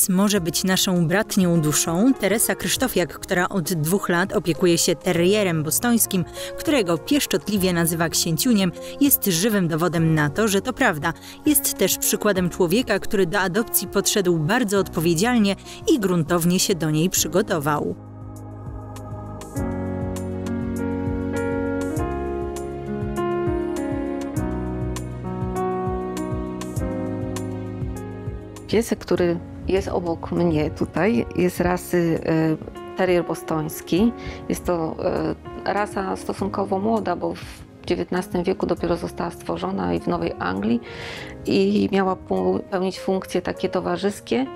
Pies może być naszą bratnią duszą? Teresa Krzysztofiak, która od dwóch lat opiekuje się terrierem bostońskim, którego pieszczotliwie nazywa księciuniem, jest żywym dowodem na to, że to prawda. Jest też przykładem człowieka, który do adopcji podszedł bardzo odpowiedzialnie i gruntownie się do niej przygotował. Piesek, który jest obok mnie tutaj, jest rasy e, terrier bostoński. Jest to e, rasa stosunkowo młoda, bo w XIX wieku dopiero została stworzona i w Nowej Anglii i miała pełnić funkcje takie towarzyskie,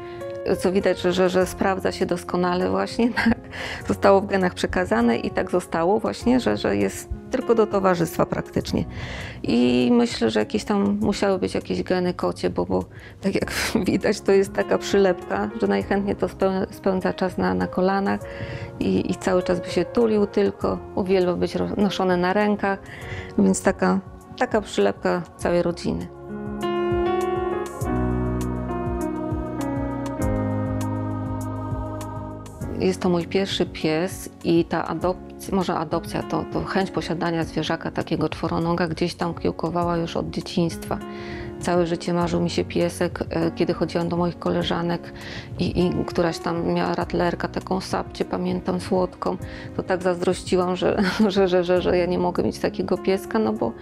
co widać, że, że, że sprawdza się doskonale właśnie. Zostało w genach przekazane i tak zostało właśnie, że, że jest tylko do towarzystwa praktycznie. I myślę, że jakieś tam musiały być jakieś geny kocie, bo, bo tak jak widać, to jest taka przylepka, że najchętniej to spędza czas na, na kolanach i, i cały czas by się tulił tylko, uwielbiał być noszony na rękach, więc taka, taka przylepka całej rodziny. Jest to mój pierwszy pies i ta adopcja, może adopcja, to, to chęć posiadania zwierzaka takiego czworonoga gdzieś tam kiełkowała już od dzieciństwa. Całe życie marzył mi się piesek, e, kiedy chodziłam do moich koleżanek i, i któraś tam miała ratlerka, taką sapcie, pamiętam, słodką. To tak zazdrościłam, że, że, że, że, że ja nie mogę mieć takiego pieska, no bo,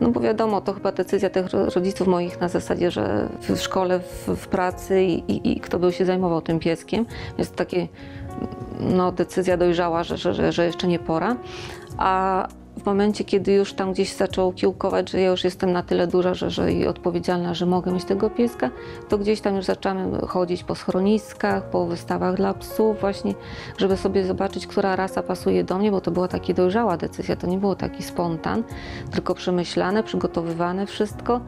no bo wiadomo, to chyba decyzja tych rodziców moich na zasadzie, że w szkole, w, w pracy i, i, i kto by się zajmował tym pieskiem. Jest takie no, decyzja dojrzała, że, że, że jeszcze nie pora. A w momencie, kiedy już tam gdzieś zaczął kiełkować, że ja już jestem na tyle duża, że, że i odpowiedzialna, że mogę mieć tego pieska, to gdzieś tam już zaczęłam chodzić po schroniskach, po wystawach dla psów właśnie, żeby sobie zobaczyć, która rasa pasuje do mnie, bo to była taka dojrzała decyzja, to nie było taki spontan, tylko przemyślane, przygotowywane wszystko.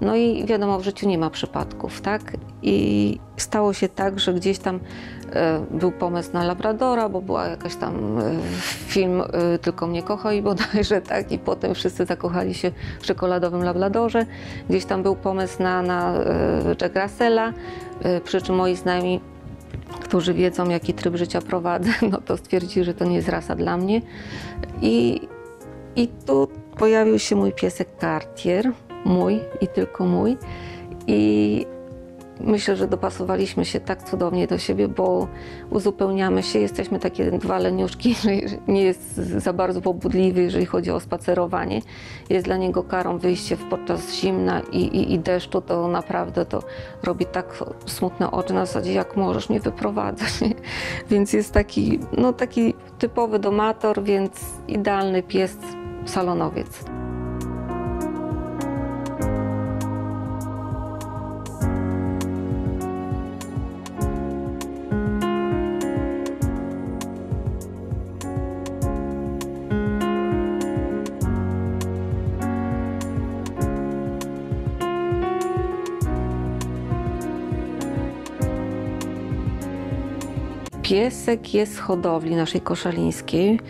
No i wiadomo, w życiu nie ma przypadków, tak? I stało się tak, że gdzieś tam e, był pomysł na Labradora, bo była jakaś tam e, film e, Tylko mnie kocha i bodajże, tak? I potem wszyscy zakochali się w czekoladowym Labradorze. Gdzieś tam był pomysł na, na Jack Russella, przy czym moi znajomi którzy wiedzą, jaki tryb życia prowadzę, no to stwierdzili, że to nie jest rasa dla mnie. I, i tu pojawił się mój piesek Cartier, mój i tylko mój. I myślę, że dopasowaliśmy się tak cudownie do siebie, bo uzupełniamy się, jesteśmy takie dwa leniuszki, że nie jest za bardzo pobudliwy, jeżeli chodzi o spacerowanie. Jest dla niego karą wyjście podczas zimna i, i, i deszczu, to naprawdę to robi tak smutne oczy na zasadzie, jak możesz mnie wyprowadzać. więc jest taki, no taki typowy domator, więc idealny pies, salonowiec. Piesek jest z hodowli naszej koszalińskiej,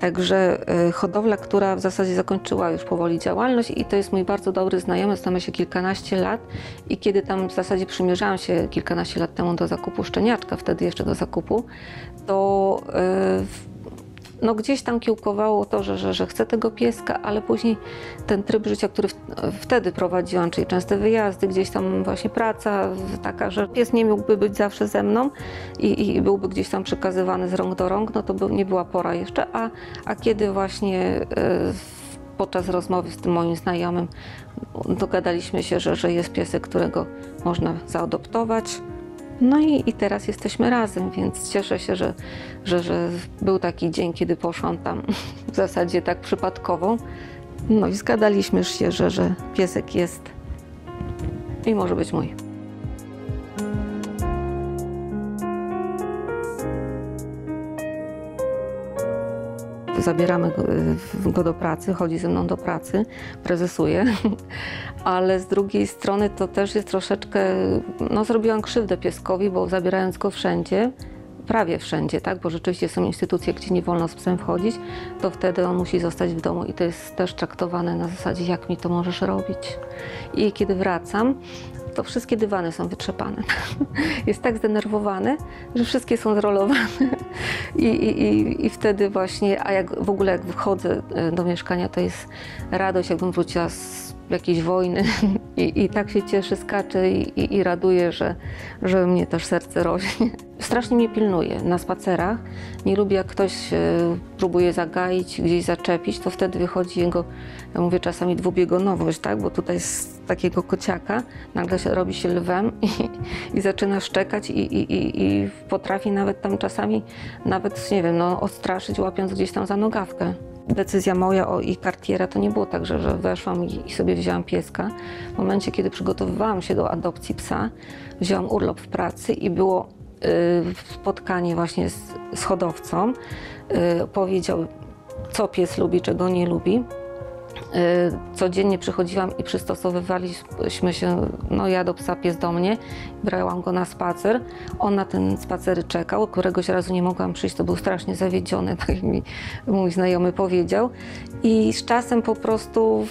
także e, hodowla, która w zasadzie zakończyła już powoli działalność i to jest mój bardzo dobry znajomy, znamy się kilkanaście lat i kiedy tam w zasadzie przymierzałam się kilkanaście lat temu do zakupu szczeniaczka, wtedy jeszcze do zakupu, to yy, no gdzieś tam kiełkowało to, że, że, że chcę tego pieska, ale później ten tryb życia, który w, wtedy prowadziłam, czyli częste wyjazdy, gdzieś tam właśnie praca taka, że pies nie mógłby być zawsze ze mną i, i byłby gdzieś tam przekazywany z rąk do rąk, no to nie była pora jeszcze, a, a kiedy właśnie y, podczas rozmowy z tym moim znajomym dogadaliśmy się, że, że jest piesek, którego można zaadoptować, no i, i teraz jesteśmy razem, więc cieszę się, że, że, że był taki dzień, kiedy poszłam tam w zasadzie tak przypadkowo. No i zgadaliśmy się, że, że piesek jest i może być mój. Zabieramy go do pracy, chodzi ze mną do pracy, prezesuje, ale z drugiej strony to też jest troszeczkę, no zrobiłam krzywdę pieskowi, bo zabierając go wszędzie, prawie wszędzie, tak, bo rzeczywiście są instytucje, gdzie nie wolno z psem wchodzić, to wtedy on musi zostać w domu i to jest też traktowane na zasadzie, jak mi to możesz robić. I kiedy wracam, to wszystkie dywany są wytrzepane. Jest tak zdenerwowany, że wszystkie są zrolowane. I, i, I wtedy właśnie, a jak w ogóle jak wychodzę e, do mieszkania, to jest radość, jakbym wróciła z jakiejś wojny i, i tak się cieszy, skacze i, i, raduje, że, że mnie też serce rośnie. Strasznie mnie pilnuje na spacerach. Nie lubię, jak ktoś e, próbuje zagaić, gdzieś zaczepić, to wtedy wychodzi jego, ja mówię czasami dwubiegunowość, tak? bo tutaj z takiego kociaka nagle się robi się lwem i, i zaczyna szczekać i, i, i, potrafi nawet tam czasami, nawet, nie wiem, no, odstraszyć łapiąc gdzieś tam za nogawkę. Decyzja moja o i kartiera to nie było tak, że, że weszłam i, i sobie wzięłam pieska. W momencie, kiedy przygotowywałam się do adopcji psa, wzięłam urlop w pracy i było y, spotkanie właśnie z, z hodowcą. Y, powiedział, co pies lubi, czego nie lubi. Y, codziennie przychodziłam i przystosowywaliśmy się, no ja do psa, pies do mnie. Brałam go na spacer. On na ten spacer czekał. Któregoś razu nie mogłam przyjść, to był strasznie zawiedziony, tak mi mój znajomy powiedział. I z czasem po prostu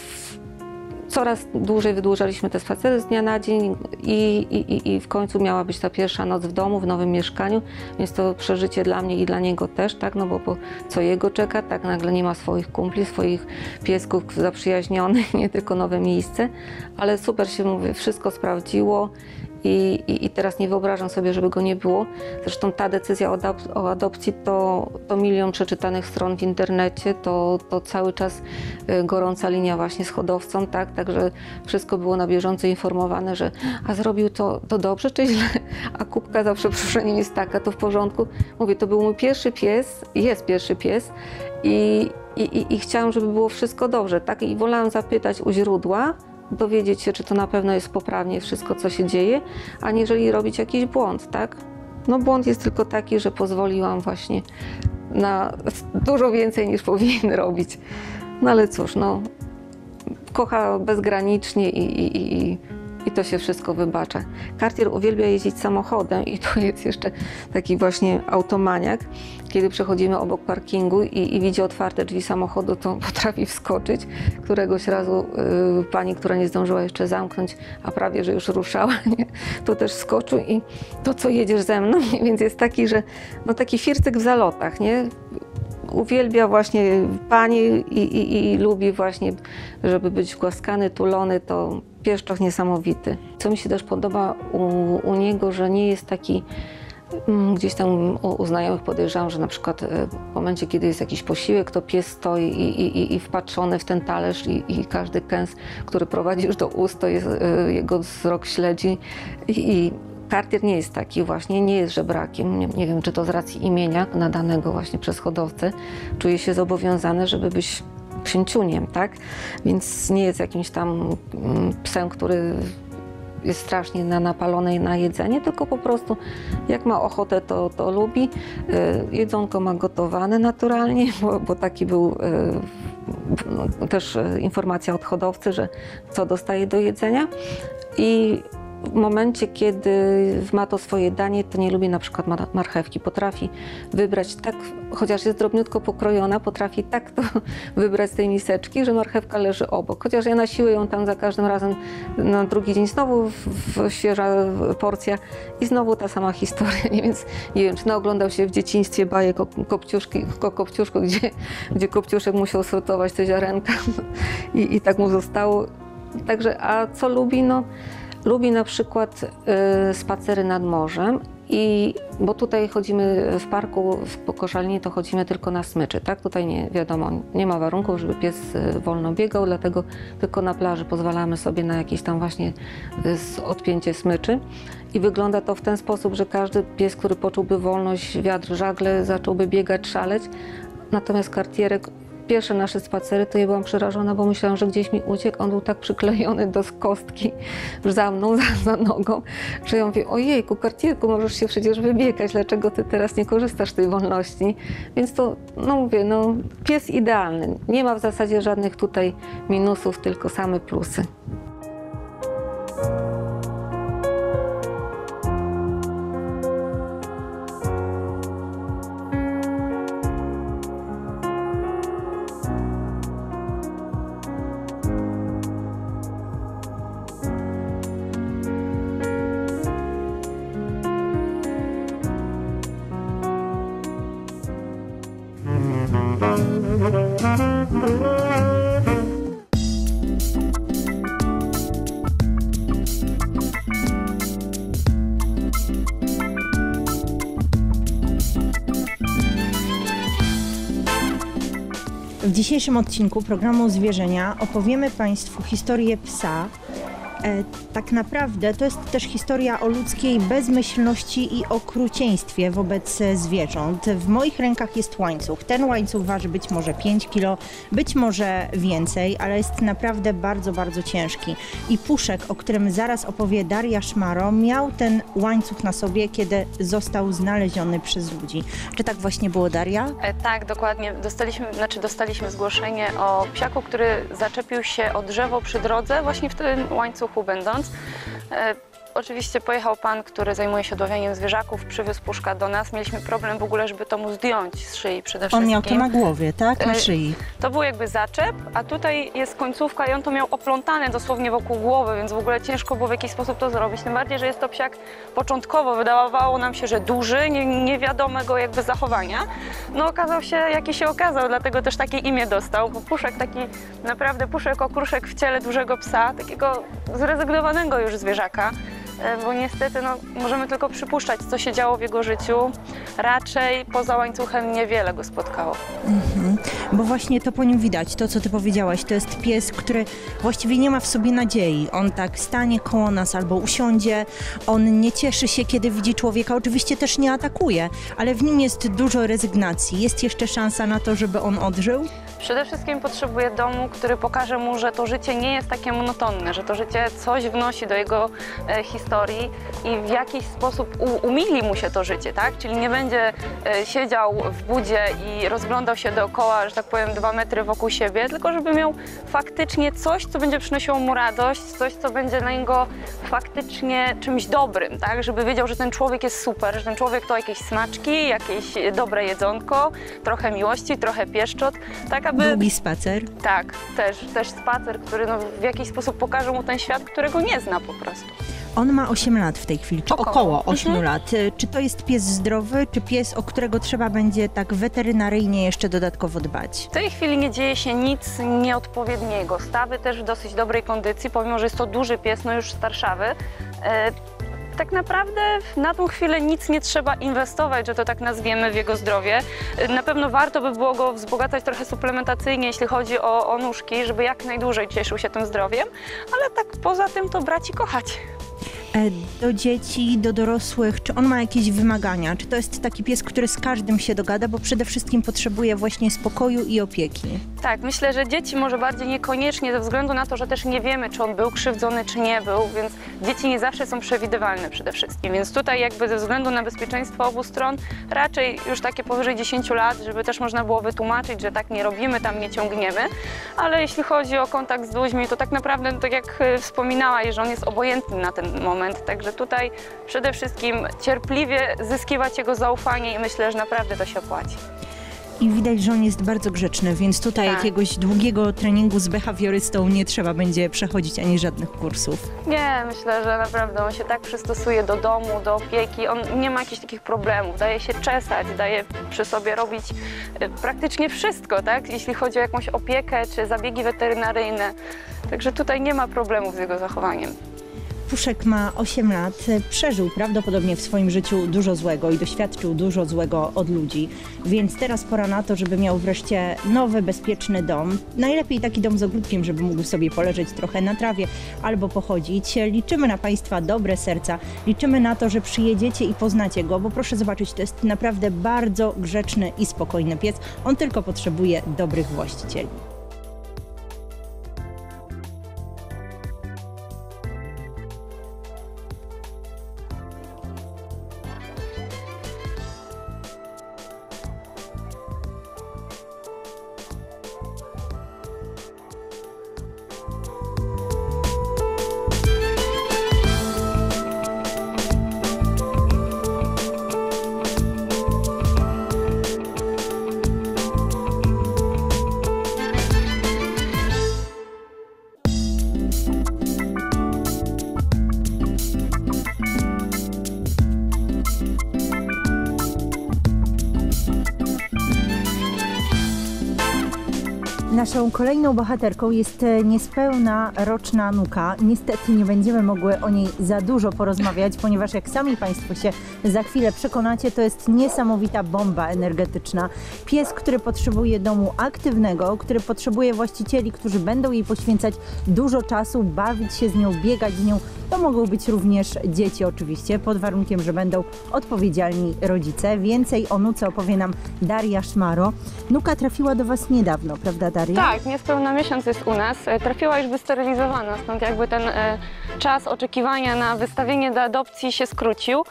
coraz dłużej wydłużaliśmy te spacery z dnia na dzień i, i, i w końcu miała być ta pierwsza noc w domu, w nowym mieszkaniu, więc to przeżycie dla mnie i dla niego też, tak, no bo, bo co jego czeka, tak, nagle nie ma swoich kumpli, swoich piesków zaprzyjaźnionych, nie tylko nowe miejsce, ale super się, mówię, wszystko sprawdziło i, i, i, teraz nie wyobrażam sobie, żeby go nie było. Zresztą ta decyzja o, o adopcji to, to, milion przeczytanych stron w internecie, to, to cały czas y, gorąca linia właśnie z hodowcą, tak? Także wszystko było na bieżąco informowane, że a zrobił to, to dobrze czy źle? A kubka za przeproszeniem jest taka, to w porządku. Mówię, to był mój pierwszy pies, jest pierwszy pies i, i, i chciałam, żeby było wszystko dobrze, tak? I wolałam zapytać u źródła, dowiedzieć się, czy to na pewno jest poprawnie wszystko, co się dzieje, aniżeli robić jakiś błąd, tak? No błąd jest tylko taki, że pozwoliłam właśnie na dużo więcej niż powinien robić. No ale cóż, no kocha bezgranicznie i, i, i i to się wszystko wybacza. Cartier uwielbia jeździć samochodem i to jest jeszcze taki właśnie automaniak. Kiedy przechodzimy obok parkingu i, i widzi otwarte drzwi samochodu, to potrafi wskoczyć. Któregoś razu y, pani, która nie zdążyła jeszcze zamknąć, a prawie, że już ruszała, nie? to też skoczył i to co jedziesz ze mną, więc jest taki, że no taki fircyk w zalotach, nie? uwielbia właśnie pani i, i, i, lubi właśnie, żeby być głaskany, tulony, to pieszczoch niesamowity. Co mi się też podoba u, u niego, że nie jest taki mm, Gdzieś tam u, znajomych podejrzewam, że na przykład e, w momencie, kiedy jest jakiś posiłek, to pies stoi i, i, i wpatrzony w ten talerz i, i, każdy kęs, który prowadzi już do ust, to jest, e, jego wzrok śledzi i, Cartier nie jest taki właśnie, nie jest żebrakiem. Nie, nie wiem, czy to z racji imienia nadanego właśnie przez hodowcę. Czuje się zobowiązany, żeby być księciuniem, tak? Więc nie jest jakimś tam mm, psem, który jest strasznie na napalone na jedzenie, tylko po prostu jak ma ochotę, to, to lubi. Y, jedzonko ma gotowane naturalnie, bo, bo taki był y, no, też informacja od hodowcy, że co dostaje do jedzenia. I w momencie, kiedy ma to swoje danie, to nie lubi na przykład marchewki. Potrafi wybrać tak, chociaż jest drobniutko pokrojona, potrafi tak to wybrać z tej miseczki, że marchewka leży obok. Chociaż ja na siłę ją tam za każdym razem na drugi dzień znowu w, świeża porcja i znowu ta sama historia. Nie, więc nie wiem, czy naoglądał się w dzieciństwie bajek o, kopciuszki, o kopciuszku, gdzie, gdzie kopciuszek musiał sortować te ziarenka i, i tak mu zostało. Także, a co lubi? No, Lubi na przykład y, spacery nad morzem i bo tutaj chodzimy w parku, w Pokoszalni to chodzimy tylko na smyczy, tak? Tutaj nie wiadomo, nie ma warunków, żeby pies y, wolno biegał, dlatego tylko na plaży pozwalamy sobie na jakieś tam właśnie y, odpięcie smyczy. I wygląda to w ten sposób, że każdy pies, który poczułby wolność, wiatr, żagle, zacząłby biegać, szaleć. Natomiast kartierek pierwsze nasze spacery, to ja byłam przerażona, bo myślałam, że gdzieś mi uciekł. On był tak przyklejony do kostki za mną, za, za nogą, że ja mówię, ojejku, kartierku, możesz się przecież wybiegać, dlaczego ty teraz nie korzystasz z tej wolności? Więc to, no mówię, no pies idealny. Nie ma w zasadzie żadnych tutaj minusów, tylko same plusy. W dzisiejszym odcinku programu Zwierzenia opowiemy Państwu historię psa. E, tak naprawdę to jest też historia o ludzkiej bezmyślności i okrucieństwie wobec zwierząt. W moich rękach jest łańcuch. Ten łańcuch waży być może 5 kg, być może więcej, ale jest naprawdę bardzo, bardzo ciężki. I puszek, o którym zaraz opowie Daria Szmaro, miał ten łańcuch na sobie, kiedy został znaleziony przez ludzi. Czy tak właśnie było, Daria? E, Tak, dokładnie. Dostaliśmy, znaczy dostaliśmy zgłoszenie o psiaku, który zaczepił się o drzewo przy drodze, właśnie w tym łańcuchu będąc. Oczywiście pojechał pan, który zajmuje się odławianiem zwierzaków, przywiózł puszka do nas. Mieliśmy problem w ogóle, żeby to mu zdjąć z szyi przede wszystkim. On miał to na głowie, tak? Na E, szyi. To był jakby zaczep, a tutaj jest końcówka i on to miał oplątane dosłownie wokół głowy, więc w ogóle ciężko było w jakiś sposób to zrobić. Tym bardziej, że jest to psiak początkowo, wydawało nam się, że duży, nie, niewiadomego jakby zachowania. No okazał się, jaki się okazał, dlatego też takie imię dostał, bo puszek taki, naprawdę puszek okruszek w ciele dużego psa, takiego zrezygnowanego już zwierzaka. E, Bo niestety no, możemy tylko przypuszczać, co się działo w jego życiu. Raczej poza łańcuchem niewiele go spotkało. Bo właśnie to po nim widać, to co ty powiedziałaś, to jest pies, który właściwie nie ma w sobie nadziei. On tak stanie koło nas albo usiądzie, on nie cieszy się, kiedy widzi człowieka, oczywiście też nie atakuje, ale w nim jest dużo rezygnacji. Jest jeszcze szansa na to, żeby on odżył? Przede wszystkim potrzebuje domu, który pokaże mu, że to życie nie jest takie monotonne, że to życie coś wnosi do jego e, historii i w jakiś sposób umili mu się to życie, tak? Czyli nie będzie e, siedział w budzie i rozglądał się dookoła, że tak powiem, dwa metry wokół siebie, tylko żeby miał faktycznie coś, co będzie przynosiło mu radość, coś, co będzie dla niego faktycznie czymś dobrym, tak? Żeby wiedział, że ten człowiek jest super, że ten człowiek to jakieś smaczki, jakieś dobre jedzonko, trochę miłości, trochę pieszczot, tak aby... Długi spacer. Tak, też, też spacer, który no, w jakiś sposób pokaże mu ten świat, którego nie zna po prostu. On ma 8 lat w tej chwili, czy Około. około 8 Mhm. lat. Y, Czy to jest pies zdrowy, czy pies, o którego trzeba będzie tak weterynaryjnie jeszcze dodatkowo dbać? W tej chwili nie dzieje się nic nieodpowiedniego. Stawy też w dosyć dobrej kondycji, pomimo że jest to duży pies, no już starszawy. Tak naprawdę na tą chwilę nic nie trzeba inwestować, że to tak nazwiemy, w jego zdrowie. Na pewno warto by było go wzbogacać trochę suplementacyjnie, jeśli chodzi o, o nóżki, żeby jak najdłużej cieszył się tym zdrowiem, ale tak poza tym to braci kochać. E, Do dzieci, do dorosłych, czy on ma jakieś wymagania? Czy to jest taki pies, który z każdym się dogada, bo przede wszystkim potrzebuje właśnie spokoju i opieki? Tak, myślę, że dzieci może bardziej niekoniecznie ze względu na to, że też nie wiemy, czy on był krzywdzony, czy nie był, więc dzieci nie zawsze są przewidywalne przede wszystkim. Więc tutaj jakby ze względu na bezpieczeństwo obu stron raczej już takie powyżej 10 lat, żeby też można było wytłumaczyć, że tak nie robimy, tam nie ciągniemy. Ale jeśli chodzi o kontakt z ludźmi, to tak naprawdę, tak jak e, wspominałaś, że on jest obojętny na ten moment. Także tutaj przede wszystkim cierpliwie zyskiwać jego zaufanie i myślę, że naprawdę to się opłaci. I widać, że on jest bardzo grzeczny, więc tutaj Tak. jakiegoś długiego treningu z behawiorystą nie trzeba będzie przechodzić ani żadnych kursów. Nie, myślę, że naprawdę on się tak przystosuje do domu, do opieki. On nie ma jakichś takich problemów. Daje się czesać, daje przy sobie robić e, praktycznie wszystko, tak? Jeśli chodzi o jakąś opiekę czy zabiegi weterynaryjne. Także tutaj nie ma problemów z jego zachowaniem. Puszek ma 8 lat, przeżył prawdopodobnie w swoim życiu dużo złego i doświadczył dużo złego od ludzi, więc teraz pora na to, żeby miał wreszcie nowy, bezpieczny dom. Najlepiej taki dom z ogródkiem, żeby mógł sobie poleżeć trochę na trawie albo pochodzić. Liczymy na Państwa dobre serca, liczymy na to, że przyjedziecie i poznacie go, bo proszę zobaczyć, to jest naprawdę bardzo grzeczny i spokojny pies. On tylko potrzebuje dobrych właścicieli. Naszą kolejną bohaterką jest e, niespełna roczna Nuka. Niestety nie będziemy mogły o niej za dużo porozmawiać, ponieważ jak sami Państwo się za chwilę przekonacie, to jest niesamowita bomba energetyczna. Pies, który potrzebuje domu aktywnego, który potrzebuje właścicieli, którzy będą jej poświęcać dużo czasu, bawić się z nią, biegać z nią. To mogą być również dzieci oczywiście, pod warunkiem, że będą odpowiedzialni rodzice. Więcej o Nuce opowie nam Daria Szmaro. Nuka trafiła do Was niedawno, prawda Daria? Tak, niespełna miesiąc jest u nas. E, Trafiła już wysterylizowana, stąd jakby ten e, czas oczekiwania na wystawienie do adopcji się skrócił.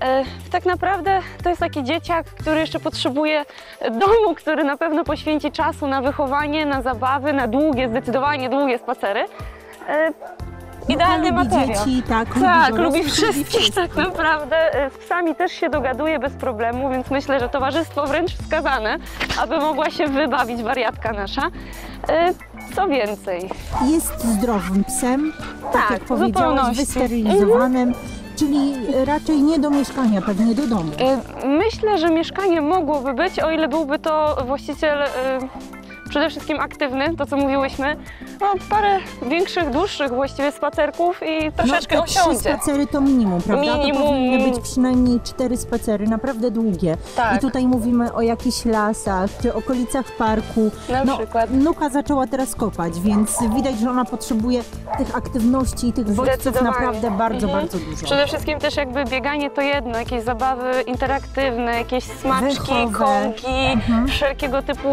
E, tak naprawdę to jest taki dzieciak, który jeszcze potrzebuje domu, który na pewno poświęci czasu na wychowanie, na zabawy, na długie, zdecydowanie długie spacery. Idealny lubi materiał. dzieci, tak, Tak, lubi, lubi dorosłych, wszystkich tak naprawdę. Z psami też się dogaduje bez problemu, więc myślę, że towarzystwo wręcz wskazane, aby mogła się wybawić wariatka nasza. E, Co więcej, Jest zdrowym psem, tak, Tak, jak zupełności. wysterylizowanym, czyli raczej nie do mieszkania, pewnie do domu. E, Myślę, że mieszkanie mogłoby być, o ile byłby to właściciel przede wszystkim aktywny, to co mówiłyśmy. No, parę większych, dłuższych właściwie spacerków i troszeczkę no, te trzy osiądzie. spacery to minimum, prawda? Minimum. To powinny być przynajmniej cztery spacery, naprawdę długie. Tak. I tutaj mówimy o jakichś lasach, czy okolicach parku. Na no, przykład. Nuka zaczęła teraz kopać, więc widać, że ona potrzebuje tych aktywności i tych bodźców naprawdę bardzo, Mhm. bardzo dużo. Przede wszystkim też jakby bieganie to jedno, jakieś zabawy interaktywne, jakieś smaczki, Wychowe. kąki, Mhm. wszelkiego typu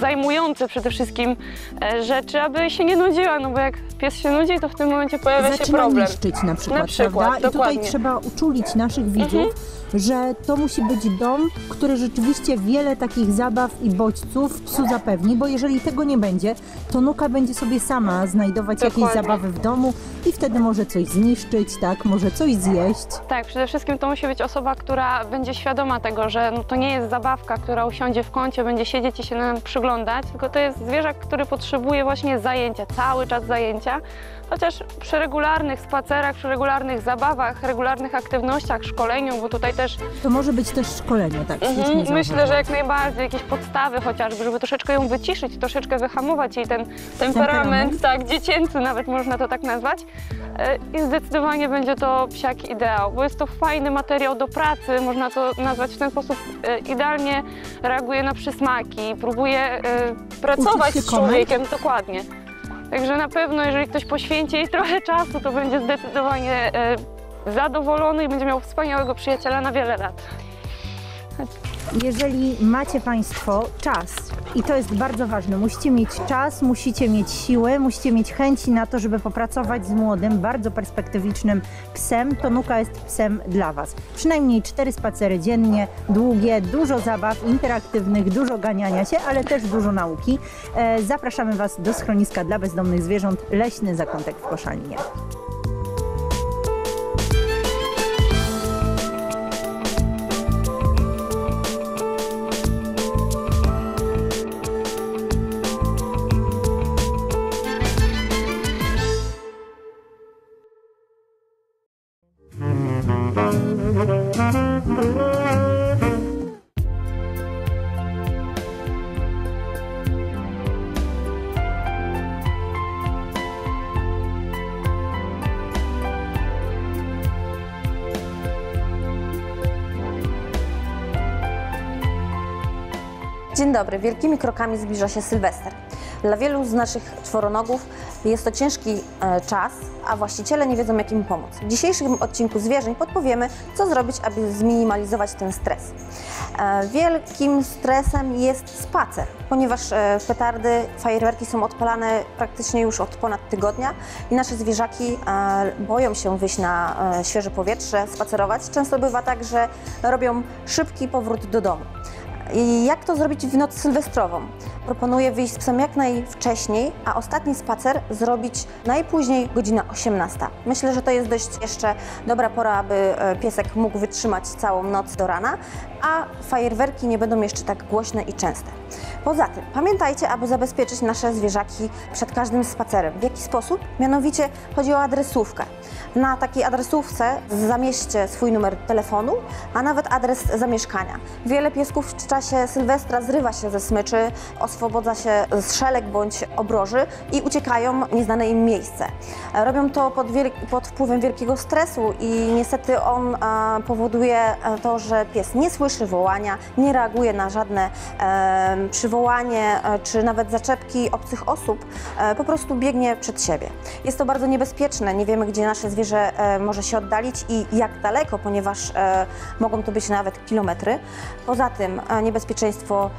zajmujące przede wszystkim e, rzeczy, aby się nie nudziła, no bo jak pies się nudzi, to w tym momencie pojawia się Zaczyna problem. niszczyć na przykład, Na przykład, prawda? I tutaj dokładnie. trzeba uczulić naszych widzów, Mhm. że to musi być dom, który rzeczywiście wiele takich zabaw i bodźców psu zapewni, bo jeżeli tego nie będzie, to Nuka będzie sobie sama znajdować jakieś Dokładnie. zabawy w domu i wtedy może coś zniszczyć, tak, może coś zjeść. Tak, przede wszystkim to musi być osoba, która będzie świadoma tego, że no to nie jest zabawka, która usiądzie w kącie, będzie siedzieć i się nam przyglądać, tylko to jest zwierzak, który potrzebuje właśnie zajęcia, cały czas zajęcia. Chociaż przy regularnych spacerach, przy regularnych zabawach, regularnych aktywnościach, szkoleniu, bo tutaj też To może być też szkolenie, tak, mhm, myślę, że jak najbardziej jakieś podstawy chociażby, żeby troszeczkę ją wyciszyć, troszeczkę wyhamować jej ten temperament, Temperament. tak, dziecięcy nawet można to tak nazwać. E, I zdecydowanie będzie to psiak ideał, bo jest to fajny materiał do pracy, można to nazwać w ten sposób, e, idealnie reaguje na przysmaki, próbuje e, pracować z człowiekiem, dokładnie. Także na pewno, jeżeli ktoś poświęci jej trochę czasu, to będzie zdecydowanie e, zadowolony i będzie miał wspaniałego przyjaciela na wiele lat. Jeżeli macie Państwo czas, i to jest bardzo ważne, musicie mieć czas, musicie mieć siłę, musicie mieć chęci na to, żeby popracować z młodym, bardzo perspektywicznym psem, to Nuka jest psem dla Was. Przynajmniej cztery spacery dziennie, długie, dużo zabaw interaktywnych, dużo ganiania się, ale też dużo nauki. E, zapraszamy Was do schroniska dla bezdomnych zwierząt Leśny Zakątek w Koszalinie. Dobry. Wielkimi krokami zbliża się Sylwester. Dla wielu z naszych czworonogów jest to ciężki e, czas, a właściciele nie wiedzą, jak im pomóc. W dzisiejszym odcinku Zwierzeń podpowiemy, co zrobić, aby zminimalizować ten stres. E, wielkim stresem jest spacer, ponieważ e, petardy, fajerwerki są odpalane praktycznie już od ponad tygodnia i nasze zwierzaki boją się wyjść na świeże powietrze, spacerować. Często bywa tak, że robią szybki powrót do domu. I jak to zrobić w noc sylwestrową? Proponuję wyjść z psem jak najwcześniej, a ostatni spacer zrobić najpóźniej godzina 18. Myślę, że to jest dość jeszcze dobra pora, aby e, piesek mógł wytrzymać całą noc do rana, a fajerwerki nie będą jeszcze tak głośne i częste. Poza tym pamiętajcie, aby zabezpieczyć nasze zwierzaki przed każdym spacerem. W jaki sposób? Mianowicie chodzi o adresówkę. Na takiej adresówce zamieście swój numer telefonu, a nawet adres zamieszkania. Wiele piesków w czasie Sylwestra zrywa się ze smyczy, oswobodza się z szelek bądź obroży i uciekają w nieznane im miejsce. Robią to pod, pod wpływem wielkiego stresu i niestety on powoduje e, to, że pies nie słyszy wołania, nie reaguje na żadne e, przywołanie e, czy nawet zaczepki obcych osób, po prostu biegnie przed siebie. Jest to bardzo niebezpieczne, nie wiemy gdzie nasze zwierzę może się oddalić i jak daleko, ponieważ mogą to być nawet kilometry. Poza tym niebezpieczeństwo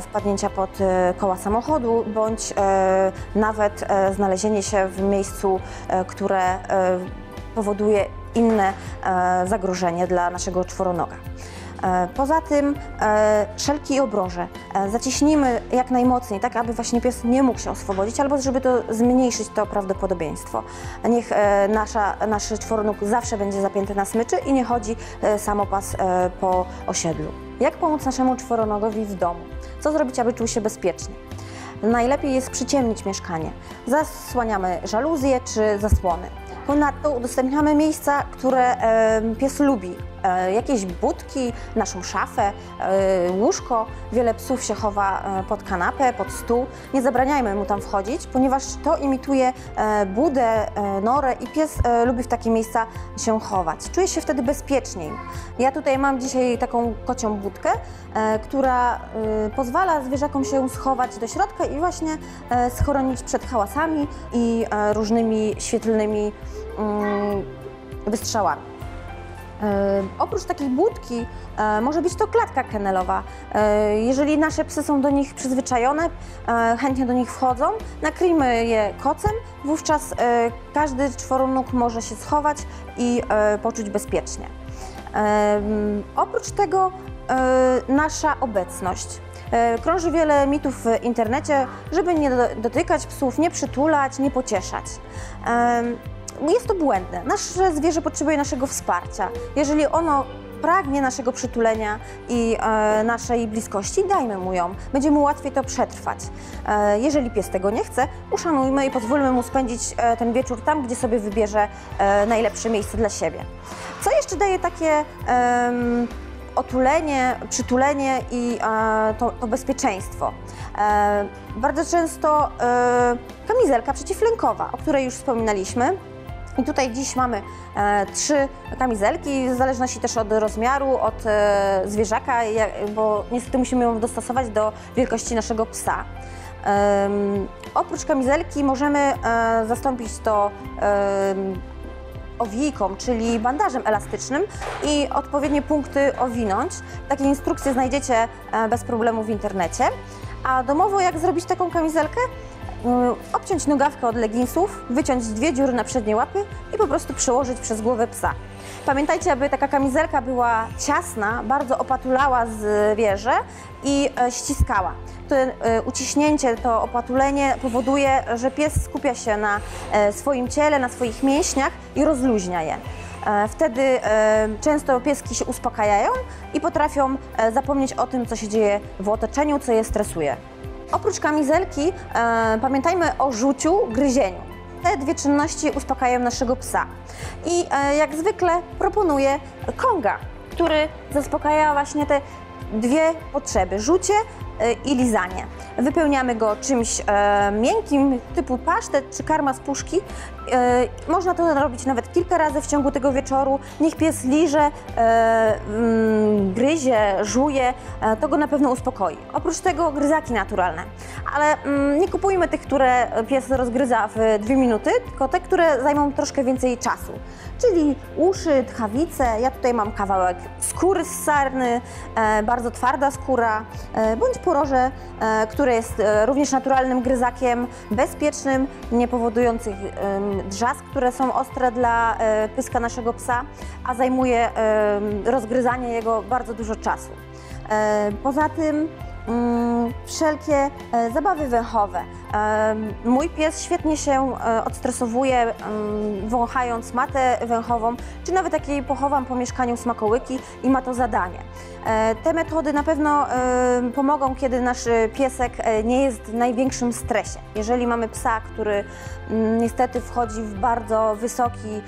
wpadnięcia pod koła samochodu bądź e, nawet e, znalezienie się w miejscu, e, które e, powoduje inne e, zagrożenie dla naszego czworonoga. E, Poza tym e, szelki i obroże e, zacieśnijmy jak najmocniej, tak aby właśnie pies nie mógł się oswobodzić, albo żeby to zmniejszyć to prawdopodobieństwo. Niech e, nasza, nasz czworonóg zawsze będzie zapięty na smyczy i nie chodzi e, samopas e, po osiedlu. Jak pomóc naszemu czworonogowi w domu? Co zrobić, aby czuł się bezpiecznie? Najlepiej jest przyciemnić mieszkanie. Zasłaniamy żaluzje czy zasłony. Ponadto udostępniamy miejsca, które pies lubi. E, jakieś budki, naszą szafę, e, łóżko. Wiele psów się chowa e, pod kanapę, pod stół. Nie zabraniajmy mu tam wchodzić, ponieważ to imituje budę, norę i pies lubi w takie miejsca się chować. Czuje się wtedy bezpieczniej. Ja tutaj mam dzisiaj taką kocią budkę, która pozwala zwierzakom się schować do środka i właśnie schronić przed hałasami i różnymi świetlnymi mm, wystrzałami. Oprócz takiej budki e, może być to klatka kennelowa. E, Jeżeli nasze psy są do nich przyzwyczajone, e, chętnie do nich wchodzą, nakryjmy je kocem, wówczas każdy czworonóg może się schować i poczuć bezpiecznie. Oprócz tego nasza obecność. Krąży wiele mitów w internecie, żeby nie do- dotykać psów, nie przytulać, nie pocieszać. Jest to błędne. Nasze zwierzę potrzebuje naszego wsparcia. Jeżeli ono pragnie naszego przytulenia i e, naszej bliskości, dajmy mu ją. Będzie mu łatwiej to przetrwać. E, jeżeli pies tego nie chce, uszanujmy i pozwólmy mu spędzić e, ten wieczór tam, gdzie sobie wybierze e, najlepsze miejsce dla siebie. Co jeszcze daje takie otulenie, przytulenie i e, to, to bezpieczeństwo? E, bardzo często kamizelka przeciwlękowa, o której już wspominaliśmy. I tutaj dziś mamy e, trzy kamizelki, w zależności też od rozmiaru, od e, zwierzaka, bo niestety musimy ją dostosować do wielkości naszego psa. Oprócz kamizelki możemy e, zastąpić to owijką, czyli bandażem elastycznym i odpowiednie punkty owinąć. Takie instrukcje znajdziecie bez problemu w internecie. A domowo jak zrobić taką kamizelkę? Mm, Obciąć nogawkę od leginsów, wyciąć dwie dziury na przednie łapy i po prostu przełożyć przez głowę psa. Pamiętajcie, aby taka kamizelka była ciasna, bardzo opatulała zwierzę i e, ściskała. To e, uciśnięcie, to opatulenie powoduje, że pies skupia się na e, swoim ciele, na swoich mięśniach i rozluźnia je. Wtedy często pieski się uspokajają i potrafią zapomnieć o tym, co się dzieje w otoczeniu, co je stresuje. Oprócz kamizelki e, pamiętajmy o rzuciu, gryzieniu. Te dwie czynności uspokajają naszego psa. I e, jak zwykle proponuję konga, który zaspokaja właśnie te dwie potrzeby: rzucie e, i lizanie. Wypełniamy go czymś e, miękkim, typu pasztet czy karma z puszki. E, można to robić nawet kilka razy w ciągu tego wieczoru. Niech pies liże, e, mm, gryzie, żuje, e, to go na pewno uspokoi. Oprócz tego gryzaki naturalne. Ale mm, nie kupujmy tych, które pies rozgryza w dwie minuty, tylko te, które zajmą troszkę więcej czasu. Czyli uszy, tchawice, ja tutaj mam kawałek skóry z sarny, bardzo twarda skóra, bądź poroże, które jest również naturalnym gryzakiem, bezpiecznym, nie powodujących drzask, które są ostre dla e, pyska naszego psa, a zajmuje rozgryzanie jego bardzo dużo czasu. E, Poza tym mm, wszelkie e, zabawy węchowe. Mój pies świetnie się odstresowuje, wąchając matę węchową, czy nawet jak jej pochowam po mieszkaniu smakołyki i ma to zadanie. E, Te metody na pewno e, pomogą, kiedy nasz piesek e, nie jest w największym stresie. Jeżeli mamy psa, który mm, niestety wchodzi w bardzo wysoki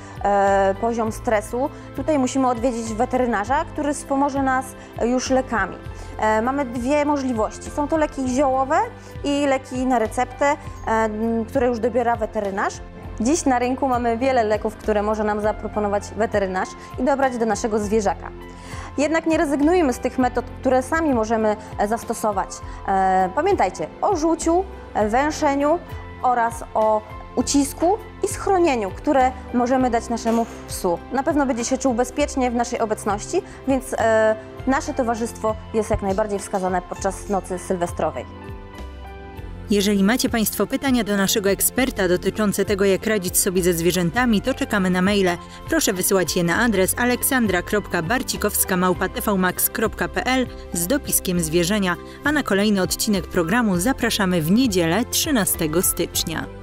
poziom stresu, tutaj musimy odwiedzić weterynarza, który wspomoże nas już lekami. Mamy dwie możliwości. Są to leki ziołowe i leki na receptę, które już dobiera weterynarz. Dziś na rynku mamy wiele leków, które może nam zaproponować weterynarz i dobrać do naszego zwierzaka. Jednak nie rezygnujmy z tych metod, które sami możemy e, zastosować. E, Pamiętajcie o rzuciu, e, węszeniu oraz o ucisku i schronieniu, które możemy dać naszemu psu. Na pewno będzie się czuł bezpiecznie w naszej obecności, więc nasze towarzystwo jest jak najbardziej wskazane podczas nocy sylwestrowej. Jeżeli macie Państwo pytania do naszego eksperta dotyczące tego, jak radzić sobie ze zwierzętami, to czekamy na maile. Proszę wysyłać je na adres aleksandra.barcikowska.tvmax.pl z dopiskiem zwierzenia, a na kolejny odcinek programu zapraszamy w niedzielę 13 stycznia.